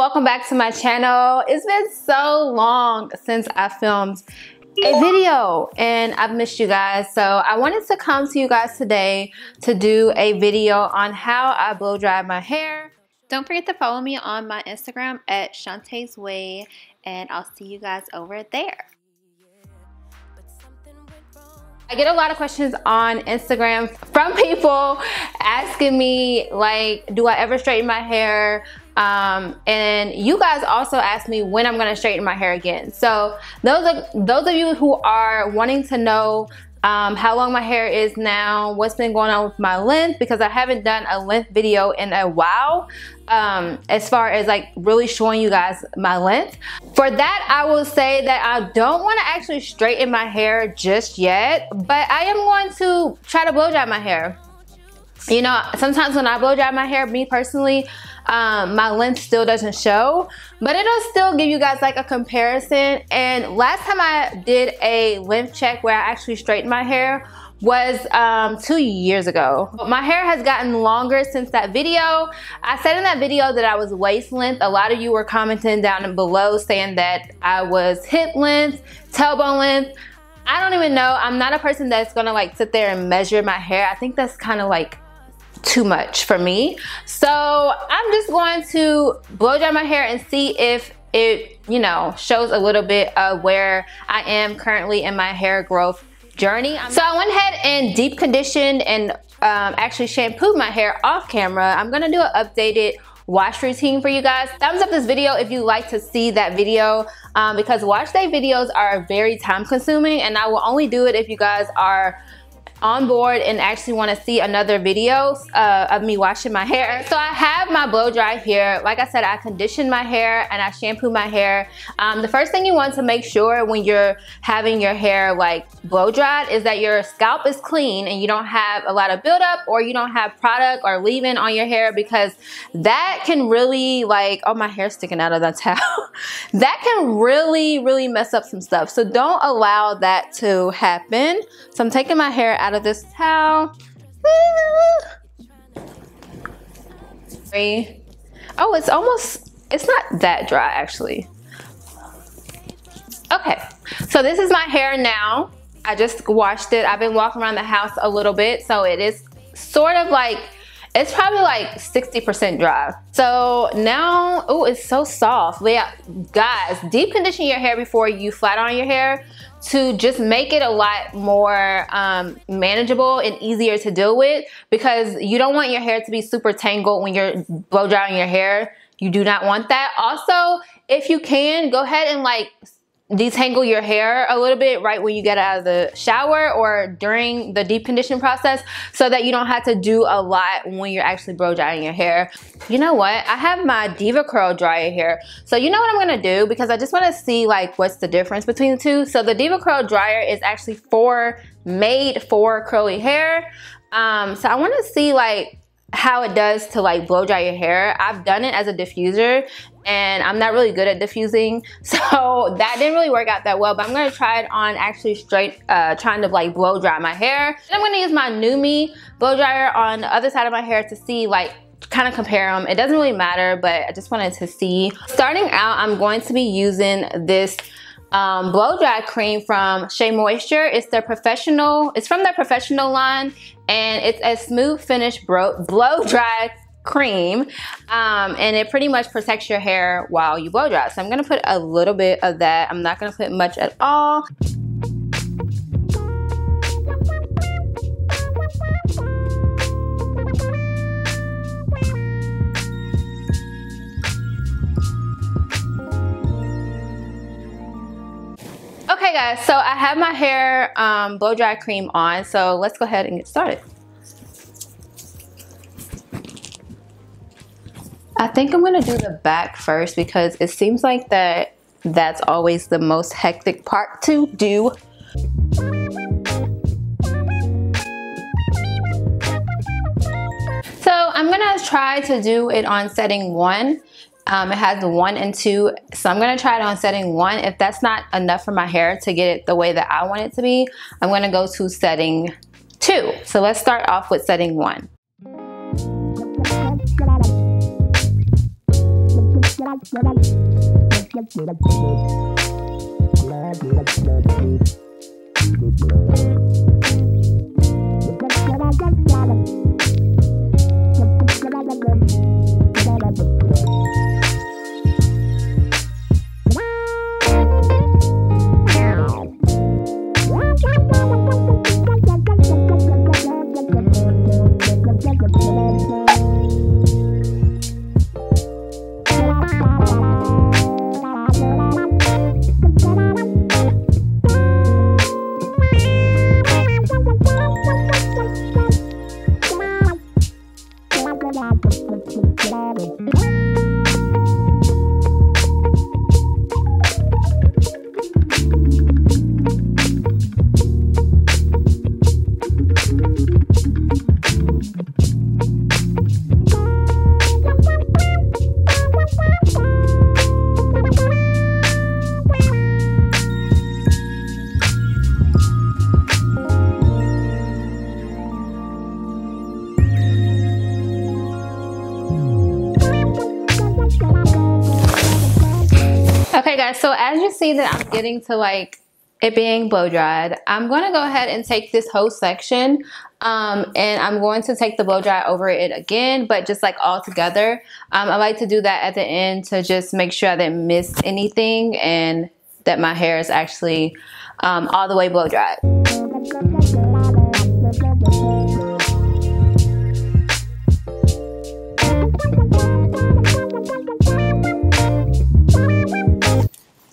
welcome back to my channel. It's been so long since i filmed a video and I've missed you guys. So I wanted to come to you guys today to do a video on how I blow dry my hair. Don't forget to follow me on my Instagram at Shawnta's Way and I'll see you guys over there. I get a lot of questions on Instagram from people asking me like, do I ever straighten my hair? Um, and you guys also asked me when I'm gonna straighten my hair again. So those of, those of you who are wanting to know um, how long my hair is now, what's been going on with my length, because I haven't done a length video in a while, um, as far as like really showing you guys my length. For that, I will say that I don't want to actually straighten my hair just yet, but I am going to try to blow dry my hair. You know, sometimes when I blow dry my hair, me personally, um, my length still doesn't show, but it'll still give you guys like a comparison. And last time I did a length check where I actually straightened my hair was um, two years ago. My hair has gotten longer since that video. I said in that video that I was waist length. A lot of you were commenting down below saying that I was hip length, tailbone length. I don't even know. I'm not a person that's gonna like sit there and measure my hair. I think that's kind of like too much for me. So I'm just going to blow dry my hair and see if it, you know, shows a little bit of where I am currently in my hair growth journey. So I went ahead and deep conditioned and um, actually shampooed my hair off camera. I'm gonna do an updated wash routine for you guys. Thumbs up this video if you like to see that video um, because wash day videos are very time consuming and I will only do it if you guys are on board and actually want to see another video uh, of me washing my hair. So I have my blow dry here. Like I said, I condition my hair and I shampoo my hair. Um, the first thing you want to make sure when you're having your hair like blow dried is that your scalp is clean and you don't have a lot of buildup or you don't have product or leave-in on your hair because that can really like, oh my hair's sticking out of the towel. that can really, really mess up some stuff. So don't allow that to happen. So I'm taking my hair out out of this towel. Oh, it's almost, it's not that dry actually. Okay, so this is my hair now. I just washed it. I've been walking around the house a little bit, so it is sort of like, it's probably like 60% dry. So now, oh, it's so soft. Yeah, guys, deep condition your hair before you flat on your hair to just make it a lot more um, manageable and easier to deal with because you don't want your hair to be super tangled when you're blow drying your hair. You do not want that. Also, if you can, go ahead and like detangle your hair a little bit right when you get out of the shower or during the deep condition process so that you don't have to do a lot when you're actually blow drying your hair. You know what? I have my Deva Curl dryer here. So you know what I'm gonna do because I just wanna see like what's the difference between the two. So the Deva Curl dryer is actually for made for curly hair. Um, so I wanna see like how it does to like blow dry your hair. I've done it as a diffuser and I'm not really good at diffusing so that didn't really work out that well but I'm gonna try it on actually straight uh, trying to like blow dry my hair and I'm gonna use my NuMe blow dryer on the other side of my hair to see like kind of compare them it doesn't really matter but I just wanted to see starting out I'm going to be using this um, blow dry cream from Shea Moisture. It's their professional, it's from their professional line and it's a smooth finish blow dry cream um, and it pretty much protects your hair while you blow dry. So I'm gonna put a little bit of that. I'm not gonna put much at all. Guys, so I have my hair um, blow dry cream on, so let's go ahead and get started. I think I'm gonna do the back first because it seems like that that's always the most hectic part to do. So I'm gonna try to do it on setting one. Um, it has one and two, so I'm gonna try it on setting one. If that's not enough for my hair to get it the way that I want it to be, I'm gonna go to setting two. So let's start off with setting one. Okay guys, so as you see that I'm getting to like it being blow dried, I'm going to go ahead and take this whole section um, and I'm going to take the blow dry over it again, but just like all together. Um, I like to do that at the end to just make sure I didn't miss anything and that my hair is actually um, all the way blow dried.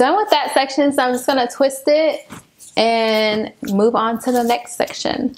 Done with that section, so I'm just gonna twist it and move on to the next section.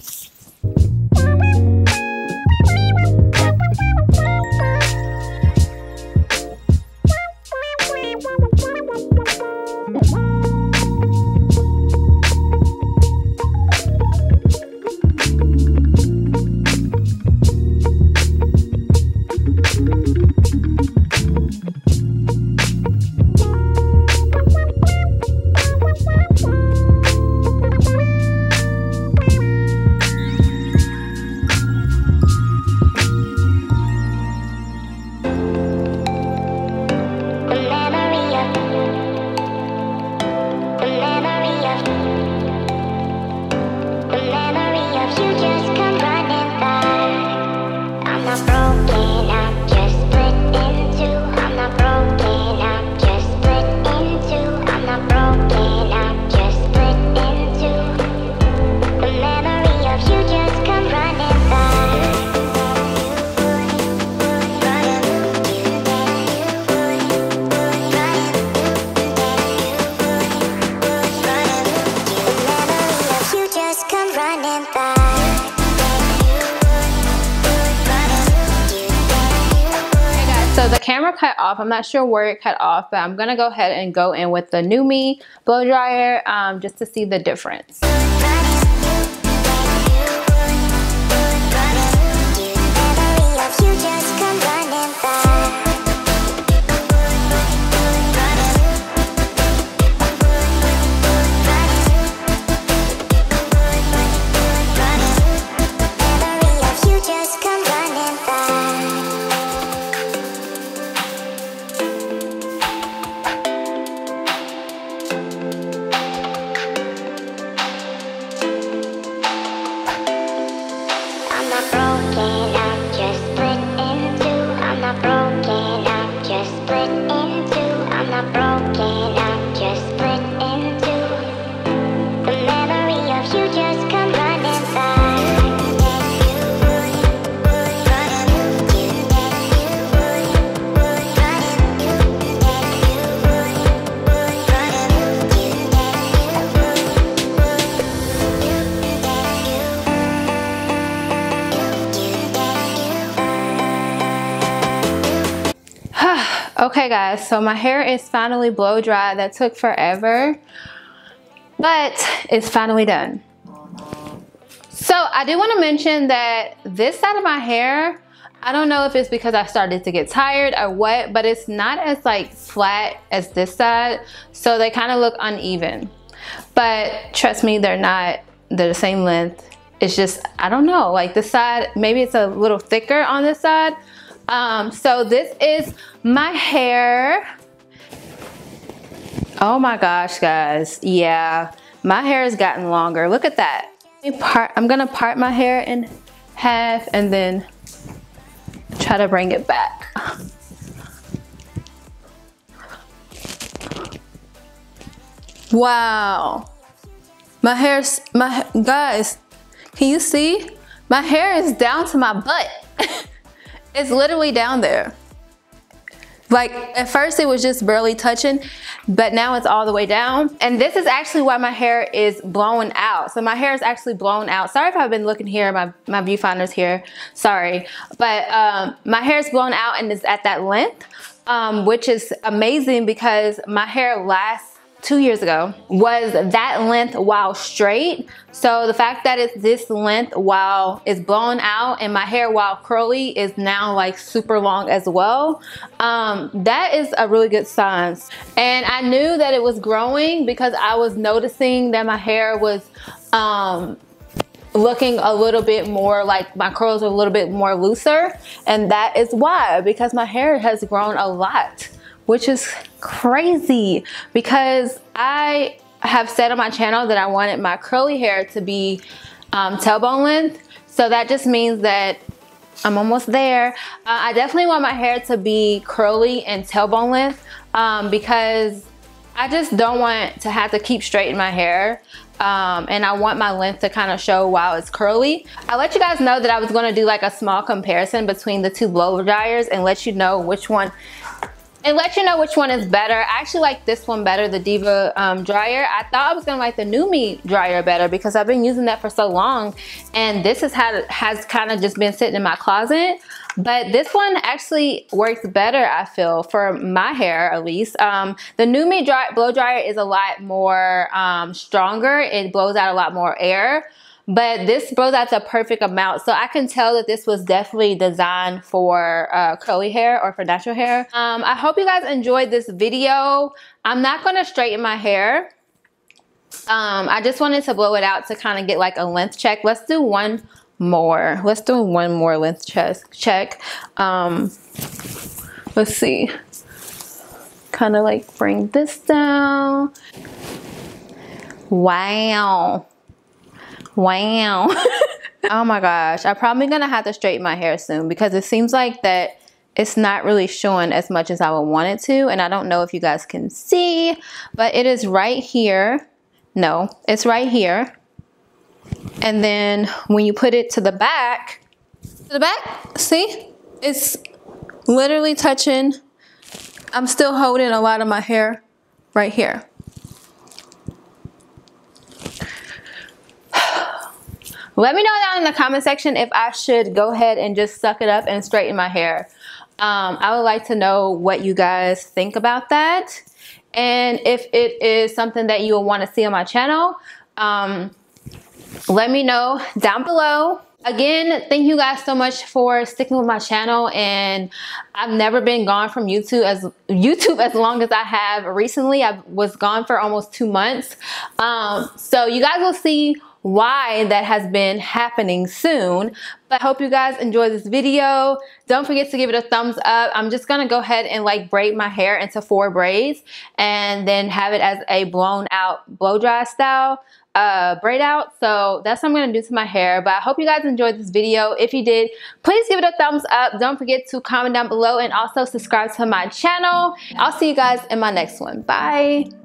Camera cut off. I'm not sure where it cut off, but I'm gonna go ahead and go in with the NuMe blow dryer um, just to see the difference. Okay guys, so my hair is finally blow dry. That took forever, but it's finally done. So I do want to mention that this side of my hair, I don't know if it's because I started to get tired or what, but it's not as like flat as this side. So they kind of look uneven. But trust me, they're not, they're the same length. It's just, I don't know, like this side, maybe it's a little thicker on this side, Um, so this is my hair. Oh my gosh, guys. Yeah, my hair has gotten longer. Look at that. Part, I'm gonna part my hair in half and then try to bring it back. Wow. My hair's, my, guys, can you see? My hair is down to my butt. it's literally down there. Like at first it was just barely touching, but now it's all the way down. And this is actually why my hair is blown out. So my hair is actually blown out. Sorry if I've been looking here, my, my viewfinder's here, sorry. But um, my hair is blown out and it's at that length, um, which is amazing because my hair lasts two years ago was that length while straight. So the fact that it's this length while it's blown out and my hair while curly is now like super long as well. Um, that is a really good sign. And I knew that it was growing because I was noticing that my hair was um, looking a little bit more like my curls are a little bit more looser. And that is why, because my hair has grown a lot which is crazy because I have said on my channel that I wanted my curly hair to be um, tailbone length. So that just means that I'm almost there. Uh, I definitely want my hair to be curly and tailbone length um, because I just don't want to have to keep straightening my hair. Um, and I want my length to kind of show while it's curly. I let you guys know that I was going to do like a small comparison between the two blow dryers and let you know which one and let you know which one is better. I actually like this one better, the Deva um, dryer. I thought I was gonna like the NuMe dryer better because I've been using that for so long and this has has kind of just been sitting in my closet. But this one actually works better, I feel, for my hair at least. Um, the NuMe dry, blow dryer is a lot more um, stronger. It blows out a lot more air but this blows out the perfect amount. So I can tell that this was definitely designed for uh, curly hair or for natural hair. Um, I hope you guys enjoyed this video. I'm not gonna straighten my hair. Um, I just wanted to blow it out to kind of get like a length check. Let's do one more. Let's do one more length check check. Um, let's see. Kind of like bring this down. Wow. Wow. oh my gosh. I'm probably going to have to straighten my hair soon because it seems like that it's not really showing as much as I would want it to. And I don't know if you guys can see, but it is right here. No, it's right here. And then when you put it to the back, to the back, see? It's literally touching. I'm still holding a lot of my hair right here. Let me know down in the comment section if I should go ahead and just suck it up and straighten my hair. Um, I would like to know what you guys think about that. And if it is something that you will want to see on my channel, um, let me know down below. Again, thank you guys so much for sticking with my channel and I've never been gone from YouTube as YouTube as long as I have recently. I was gone for almost two months. Um, so you guys will see why that has been happening soon. But I hope you guys enjoy this video. Don't forget to give it a thumbs up. I'm just gonna go ahead and like braid my hair into four braids and then have it as a blown out blow dry style uh, braid out. So that's what I'm gonna do to my hair. But I hope you guys enjoyed this video. If you did, please give it a thumbs up. Don't forget to comment down below and also subscribe to my channel. I'll see you guys in my next one. Bye.